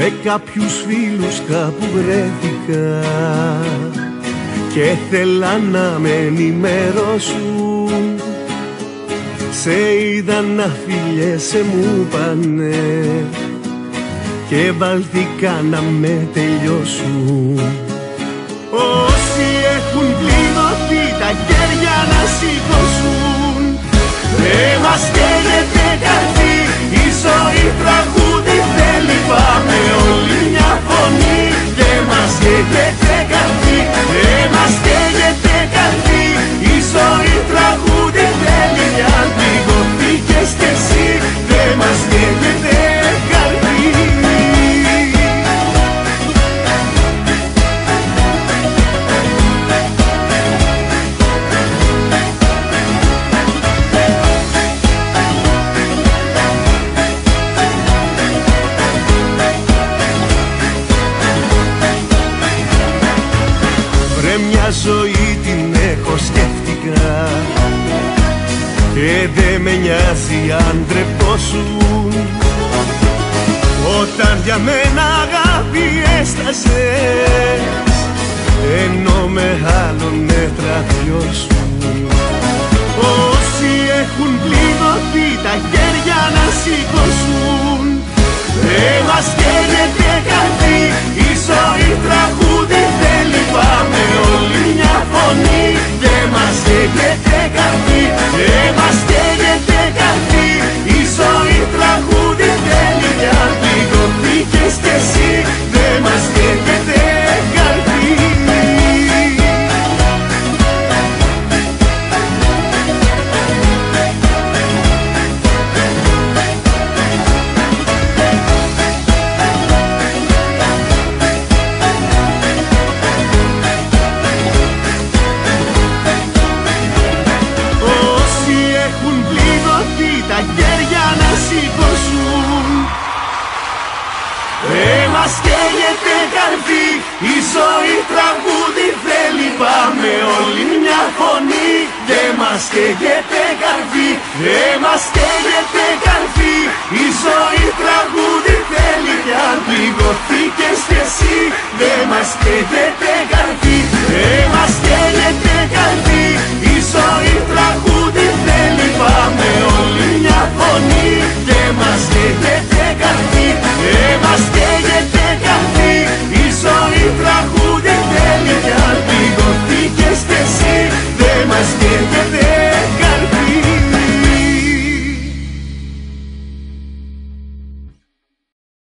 Με κάποιους φίλους κάπου βρέθηκα Και θέλα να με ενημερώσουν. Σε είδα να φιλιέσαι μου πάνε Και βάλθηκα να με τελειώσουν ζωή την έχω σκέφτηκα. Και δε με νοιάζει αν τρεπόσουν όταν για μένα αγάπη έστασες ενώ με άλλον σου Όσοι έχουν πληγωθεί τα χέρια να σηκώσουν δεν μας καίγεται καρδί η ζωή Η ζωή τραγούδι θέλει. Πάμε όλοι μια φωνή. Δεν μας καίγεται καρφί, δεν μας καίγεται καρφί. Η ζωή τραγούδι θέλει. Κι αν πληγωθήκες κι εσύ Δεν μας καίγεται